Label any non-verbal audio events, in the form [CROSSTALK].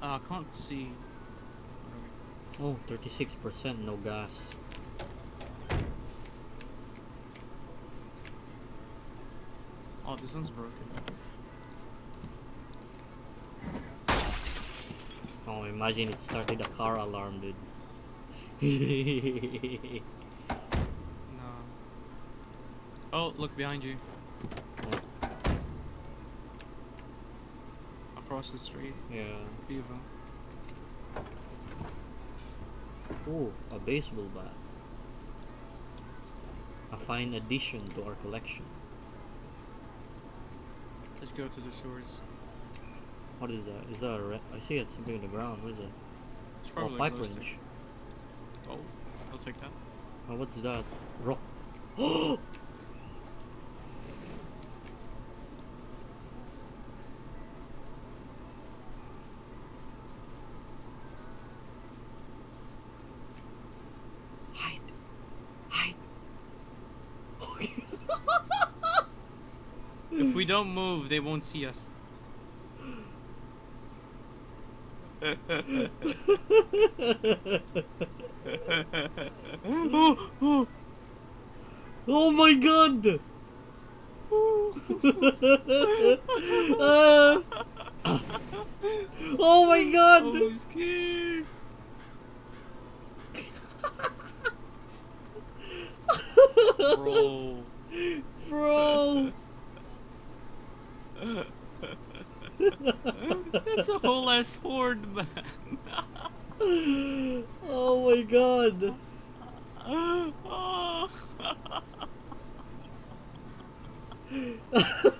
Uh, I can't see. Oh, 36% no gas. Oh, this one's broken. Oh, imagine it started a car alarm, dude. [LAUGHS] No. Oh, look behind you. Across the street. yeah. Vivo. Oh, a baseball bat. A fine addition to our collection. Let's go to the sewers. What is that? Is that a re- I see it's something on the ground. What is that? It's Oh, probably pipe glowstick. wrench. Oh, I'll take that. Oh, what's that? Rock. [GASPS] [GASPS] If we don't move, they won't see us. oh, [LAUGHS] oh, oh my god! Ah. [LAUGHS] oh my god! I'm scared. [LAUGHS] Bro. Bro! That's a whole ass horde, man. [LAUGHS] oh my god! [LAUGHS] oh. [LAUGHS]